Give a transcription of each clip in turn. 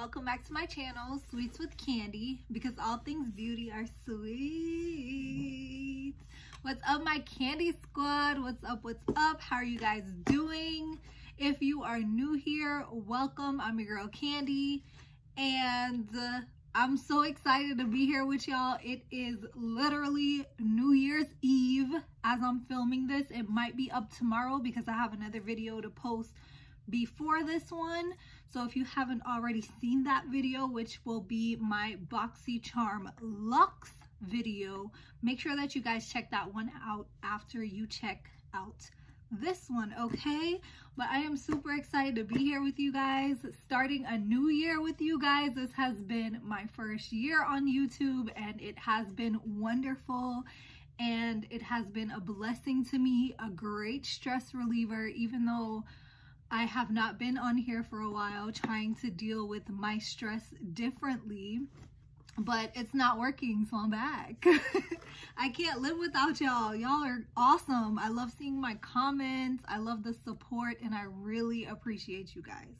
welcome back to my channel sweets with Candii because all things beauty are sweet what's up my candy squad? What's up what's up? How are you guys doing? If you are new here welcome. I'm your girl Candii and uh, i'm so excited to be here with y'all. It is literally new year's eve as i'm filming this. It might be up tomorrow because i have another video to post before this one. So if you haven't already seen that video, which will be my BoxyCharm Luxe video, make sure that you guys check that one out after you check out this one, okay? But I am super excited to be here with you guys, starting a new year with you guys. This has been my first year on YouTube and it has been wonderful and it has been a blessing to me, a great stress reliever, even though I have not been on here for a while trying to deal with my stress differently, but it's not working, so I'm back. I can't live without y'all. Y'all are awesome. I love seeing my comments. I love the support, and I really appreciate you guys.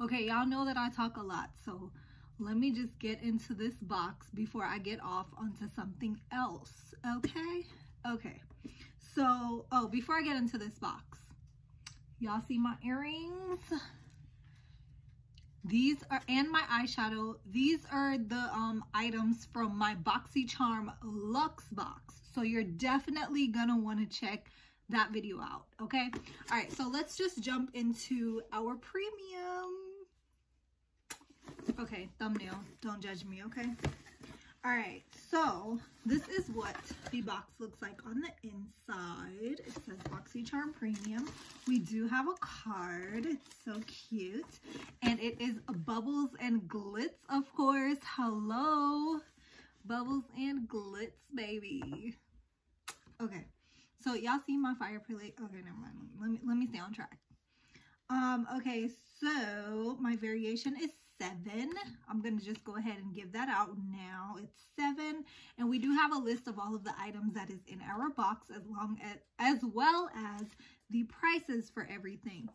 Okay, y'all know that I talk a lot, so let me just get into this box before I get off onto something else, okay? Okay, so, oh, before I get into this box, Y'all see my earrings? These are, and my eyeshadow. These are the um, items from my BoxyCharm Luxe box. So you're definitely gonna wanna check that video out, okay? All right, so let's just jump into our premium. Okay, thumbnail, don't judge me, okay? All right, so this is what the box looks like on the inside. It says BoxyCharm Premium. We do have a card. It's so cute. And it is Bubbles and Glitz, of course. Hello. Bubbles and Glitz, baby. Okay, so y'all see my fire plate. Okay, never mind. Let me, let me stay on track. Um, okay, so my variation is seven. I'm going to just go ahead and give that out now. It's seven. And we do have a list of all of the items that is in our box as long as, as well as the prices for everything.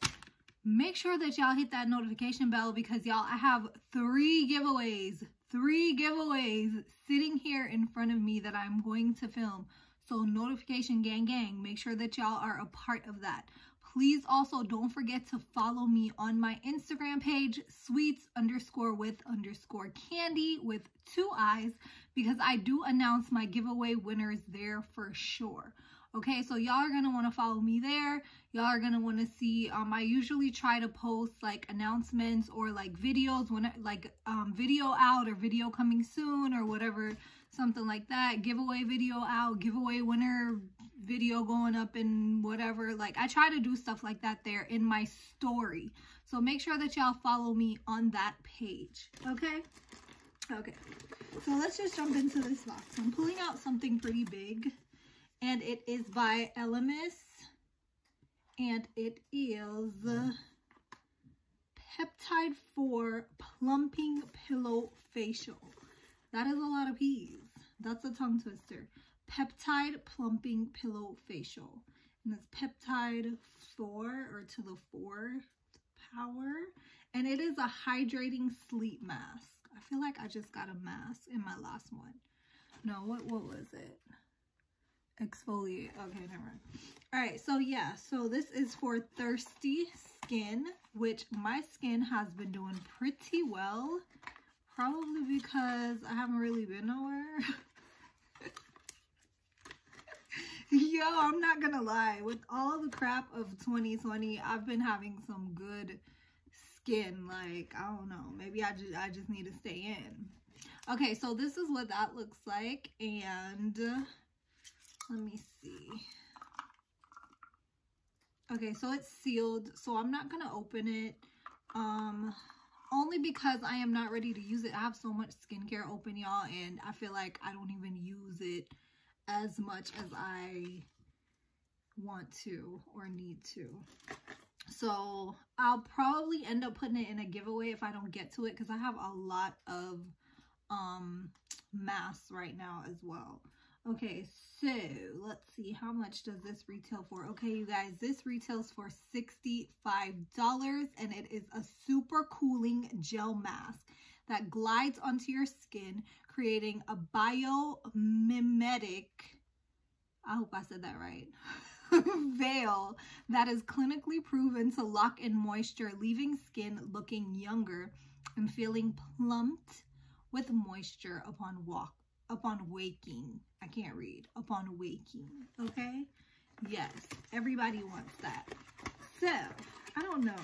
Make sure that y'all hit that notification bell because y'all, I have three giveaways, three giveaways sitting here in front of me that I'm going to film. So notification gang gang, make sure that y'all are a part of that. Please also don't forget to follow me on my Instagram page, sweets underscore with underscore candy with two eyes, because I do announce my giveaway winners there for sure. Okay, so y'all are gonna wanna follow me there. Y'all are gonna wanna see, um, I usually try to post like announcements or like videos when like um, video out or video coming soon or whatever, something like that. Giveaway video out, giveaway winner video going up and whatever. Like I try to do stuff like that there in my story. So make sure that y'all follow me on that page. Okay? Okay. So let's just jump into this box. I'm pulling out something pretty big. And it is by Elemis. And it is Peptide 4 Plumping Pillow Facial. That is a lot of peas. That's a tongue twister. Peptide Plumping Pillow Facial. And it's peptide 4 or to the 4th power. And it is a hydrating sleep mask. I feel like I just got a mask in my last one. No, what, what was it? Exfoliate. Okay, never mind. All right, so yeah, so this is for thirsty skin, which my skin has been doing pretty well. Probably because I haven't really been nowhere. Yo, I'm not gonna lie. With all the crap of 2020, I've been having some good skin. Like, I don't know. Maybe I just I just need to stay in. Okay, so this is what that looks like. And let me see. Okay, so it's sealed. So I'm not gonna open it. Um, only because I am not ready to use it. I have so much skincare open, y'all, and I feel like I don't even use it as much as I want to or need to. So I'll probably end up putting it in a giveaway if I don't get to it because I have a lot of um masks right now as well. Okay, so let's see. How much does this retail for? Okay, you guys, this retails for $65 and it is a super cooling gel mask that glides onto your skin, creating a biomimetic, I hope I said that right, veil that is clinically proven to lock in moisture, leaving skin looking younger and feeling plumped with moisture upon walk upon waking. I can't read. Upon waking. Okay? Yes. Everybody wants that. So, I don't know.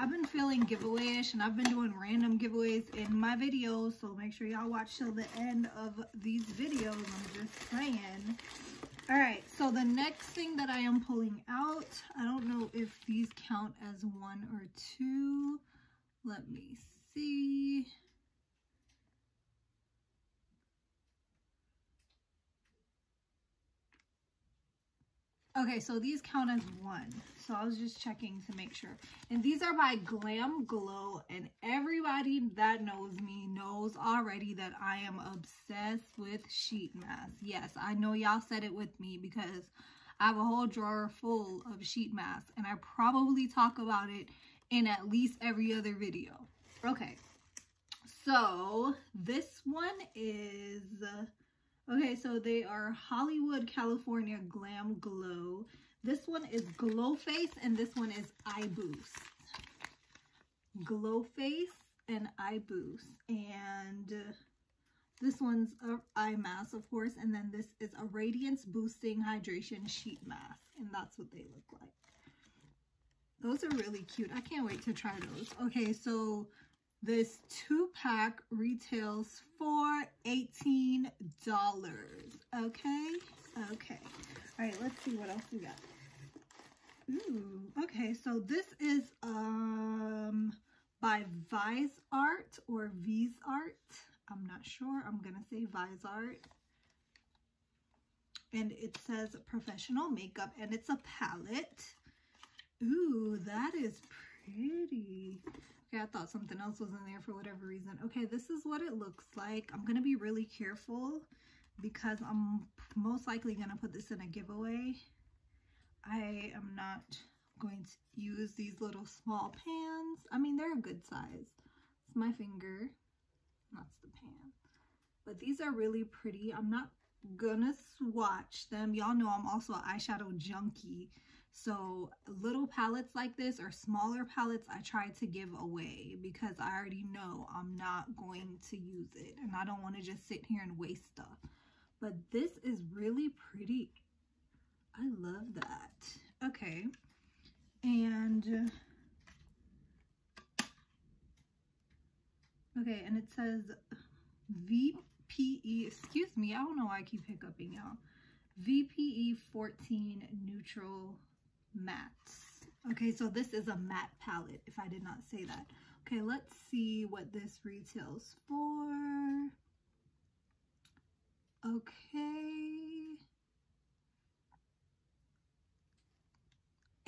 I've been feeling giveawayish and I've been doing random giveaways in my videos. So make sure y'all watch till the end of these videos. I'm just saying. Alright, so the next thing that I am pulling out, I don't know if these count as one or two. Let me see. Okay, so these count as one. So I was just checking to make sure. And these are by Glam Glow. And everybody that knows me knows already that I am obsessed with sheet masks. Yes, I know y'all said it with me because I have a whole drawer full of sheet masks. And I probably talk about it in at least every other video. Okay, so this one is... Okay, so they are Hollywood, California Glam Glow. This one is Glow Face and this one is Eye Boost. Glow Face and Eye Boost. And uh, this one's a eye mask, of course. And then this is a Radiance Boosting Hydration Sheet Mask. And that's what they look like. Those are really cute. I can't wait to try those. Okay, so this two pack retails for $18. Okay, okay. All right, let's see what else we got. Ooh, okay, so this is um by Vise Art or V's Art. I'm not sure. I'm gonna say Vise Art. And it says professional makeup and it's a palette. Ooh, that is pretty. Okay, I thought something else was in there for whatever reason. Okay, this is what it looks like. I'm going to be really careful because I'm most likely going to put this in a giveaway. I am not going to use these little small pans. I mean, they're a good size. It's my finger. That's the pan. But these are really pretty. I'm not gonna swatch them. Y'all know I'm also an eyeshadow junkie. So little palettes like this or smaller palettes I try to give away because I already know I'm not going to use it and I don't want to just sit here and waste stuff. But this is really pretty. I love that. Okay. And uh, okay, and it says VPE, excuse me, I don't know why I keep hiccuping y'all. VPE 14 neutral mattes. Okay, so this is a matte palette, if I did not say that. Okay, let's see what this retails for. Okay.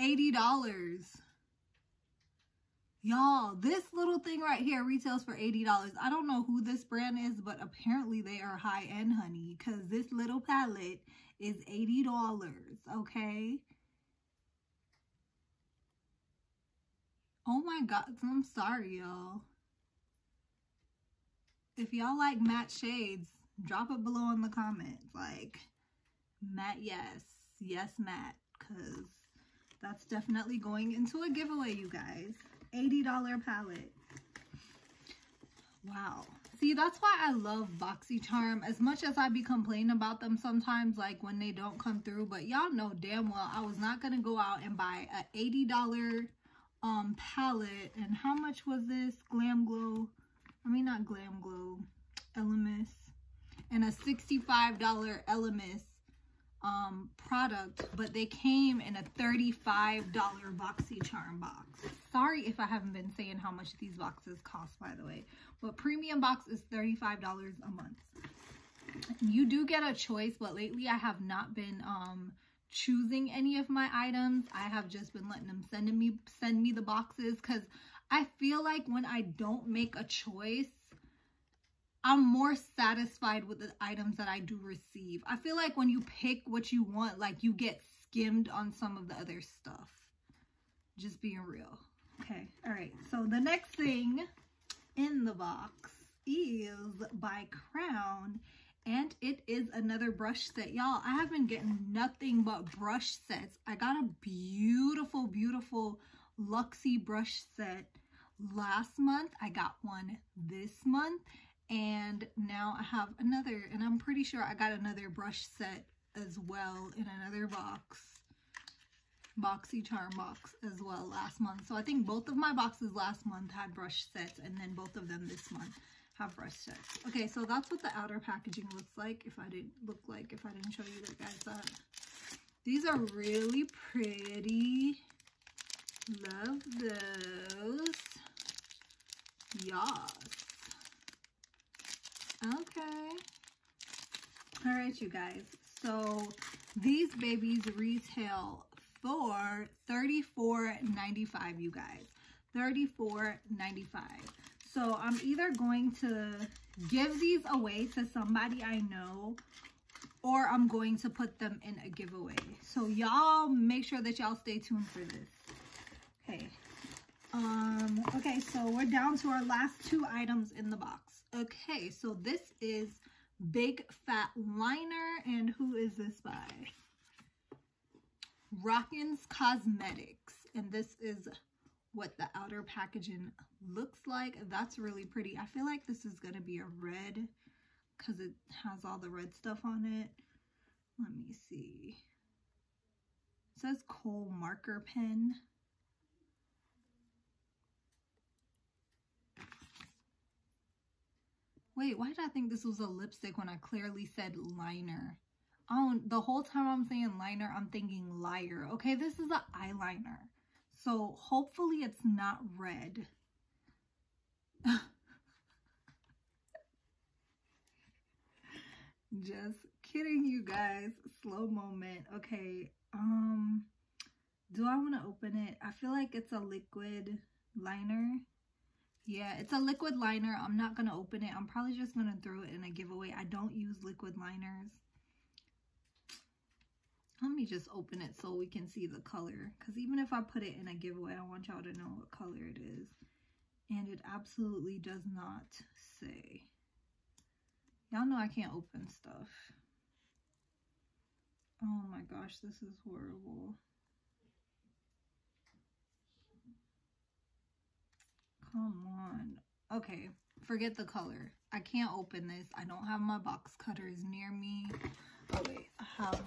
$80. Y'all, this little thing right here retails for $80. I don't know who this brand is, but apparently they are high-end, honey, because this little palette is $80, okay? Oh my god, I'm sorry, y'all. If y'all like matte shades, drop it below in the comments. Like, matte, yes. Yes, matte. Because that's definitely going into a giveaway, you guys. $80 palette. Wow. See, that's why I love BoxyCharm. As much as I be complaining about them sometimes, like when they don't come through. But y'all know damn well I was not going to go out and buy a $80 um palette and how much was this glam glow i mean not glam glow elemis and a $65 elemis um product but they came in a $35 boxycharm box sorry if i haven't been saying how much these boxes cost by the way but premium box is $35 a month you do get a choice but lately i have not been um choosing any of my items. I have just been letting them send me send me the boxes because I feel like when I don't make a choice, I'm more satisfied with the items that I do receive. I feel like when you pick what you want, like you get skimmed on some of the other stuff. Just being real. Okay, all right. So the next thing in the box is by Crown and it is another brush set y'all i have been getting nothing but brush sets i got a beautiful beautiful luxie brush set last month i got one this month and now i have another and i'm pretty sure i got another brush set as well in another box boxy charm box as well last month so i think both of my boxes last month had brush sets and then both of them this month have brush sets. Okay, so that's what the outer packaging looks like if I didn't look like if I didn't show you that guys that. These are really pretty. Love those. Yes. Okay. All right, you guys. So these babies retail for $34.95, you guys. $34.95. So I'm either going to give these away to somebody I know or I'm going to put them in a giveaway. So y'all make sure that y'all stay tuned for this. Okay. Um, okay, so we're down to our last two items in the box. Okay, so this is Big Fat Liner. And who is this by? Rockins Cosmetics. And this is what the outer packaging looks like. That's really pretty. I feel like this is going to be a red because it has all the red stuff on it. Let me see. It says Kohl marker pen. Wait, why did I think this was a lipstick when I clearly said liner? Oh, the whole time I'm saying liner, I'm thinking liar. Okay, this is an eyeliner. So hopefully it's not red. Just kidding, you guys. Slow moment. Okay. Um, do I want to open it? I feel like it's a liquid liner. Yeah, it's a liquid liner. I'm not going to open it. I'm probably just going to throw it in a giveaway. I don't use liquid liners. Let me just open it so we can see the color. Because even if I put it in a giveaway, I want y'all to know what color it is. And it absolutely does not say. Y'all know I can't open stuff. Oh my gosh, this is horrible. Come on. Okay, forget the color. I can't open this. I don't have my box cutters near me. Oh wait, I have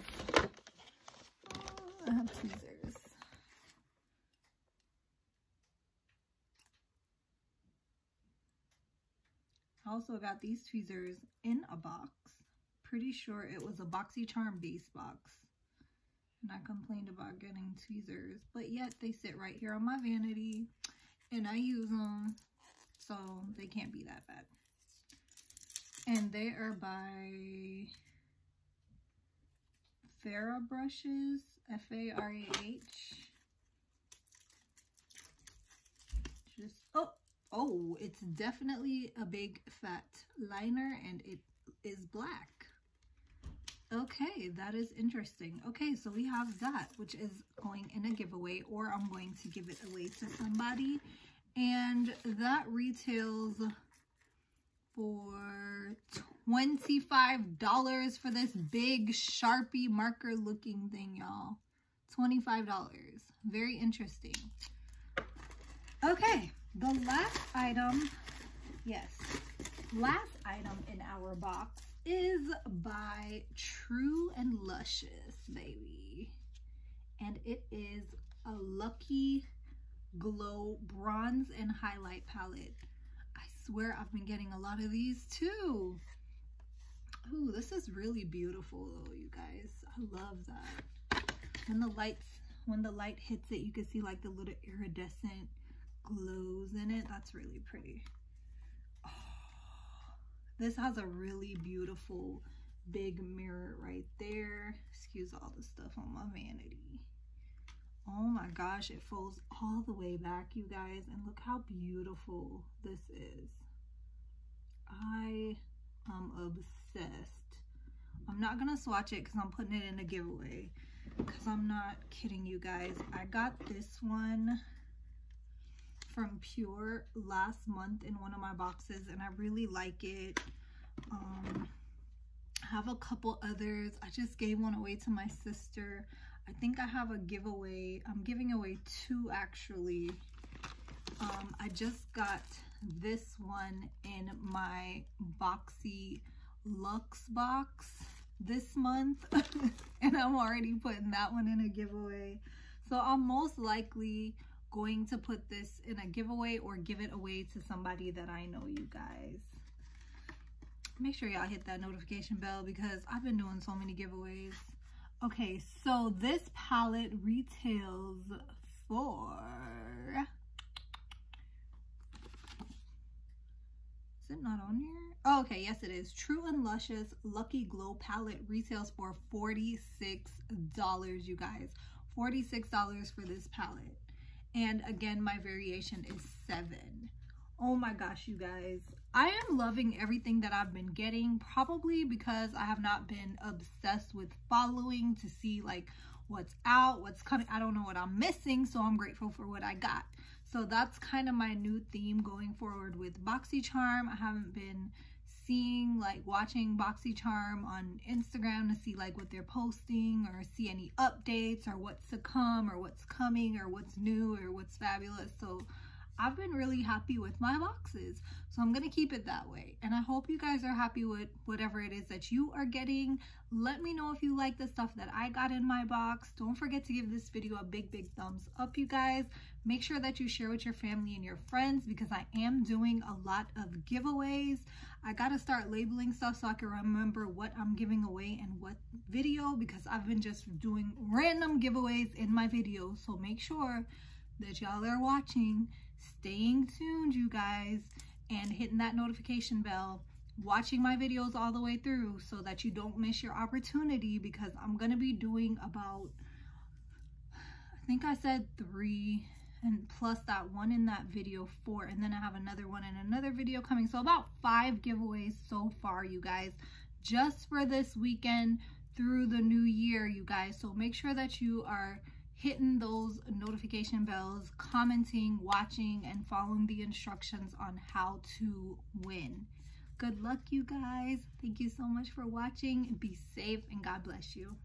I have tweezers. I also got these tweezers in a box. Pretty sure it was a BoxyCharm base box. And I complained about getting tweezers, but yet they sit right here on my vanity and I use them, so they can't be that bad. And they are by Farah brushes, F-A-R-A-H. Just, oh, oh, it's definitely a big fat liner and it is black. Okay, that is interesting. Okay, so we have that, which is going in a giveaway, or I'm going to give it away to somebody. And that retails for $25 for this big Sharpie marker looking thing, y'all. $25. Very interesting. Okay, the last item, yes, last item in our box is by True and Luscious, baby. And it is a Lucky Glow Bronze and Highlight Palette I swear I've been getting a lot of these too. Ooh, this is really beautiful though, you guys. I love that. When the lights, when the light hits it, you can see like the little iridescent glows in it. That's really pretty. This has a really beautiful big mirror right there. Excuse all the stuff on my vanity. Oh my gosh, it folds all the way back, you guys. And look how beautiful this is. I am obsessed. I'm not going to swatch it because I'm putting it in a giveaway. Because I'm not kidding you guys. I got this one from Pure last month in one of my boxes and I really like it. Um, I have a couple others. I just gave one away to my sister. I think I have a giveaway. I'm giving away two actually. Um, I just got this one in my Boxy Luxe box this month. and I'm already putting that one in a giveaway. So I'm most likely going to put this in a giveaway or give it away to somebody that I know you guys make sure y'all hit that notification bell because I've been doing so many giveaways. Okay, so this palette retails for... Is it not on here? Oh, okay, yes it is. True and Luscious Lucky Glow Palette retails for $46, you guys. $46 for this palette. And again, my variation is 7 oh my gosh you guys. I am loving everything that i've been getting probably because i have not been obsessed with following to see like what's out what's coming. I don't know what i'm missing so i'm grateful for what i got. So that's kind of my new theme going forward with boxycharm i haven't been seeing like watching boxycharm on instagram to see like what they're posting or see any updates or what's to come or what's coming or what's new or what's fabulous. So I've been really happy with my boxes. So I'm going to keep it that way. And I hope you guys are happy with whatever it is that you are getting. Let me know if you like the stuff that I got in my box. Don't forget to give this video a big, big thumbs up, you guys. Make sure that you share with your family and your friends because I am doing a lot of giveaways. I got to start labeling stuff so I can remember what I'm giving away and what video because I've been just doing random giveaways in my videos. So make sure that y'all are watching staying tuned, you guys, and hitting that notification bell, watching my videos all the way through so that you don't miss your opportunity because I'm going to be doing about, I think I said three and plus that one in that video four and then I have another one in another video coming. So about five giveaways so far you guys just for this weekend through the new year you guys. So make sure that you are hitting those notification bells, commenting, watching, and following the instructions on how to win. Good luck, you guys. Thank you so much for watching. Be safe and God bless you.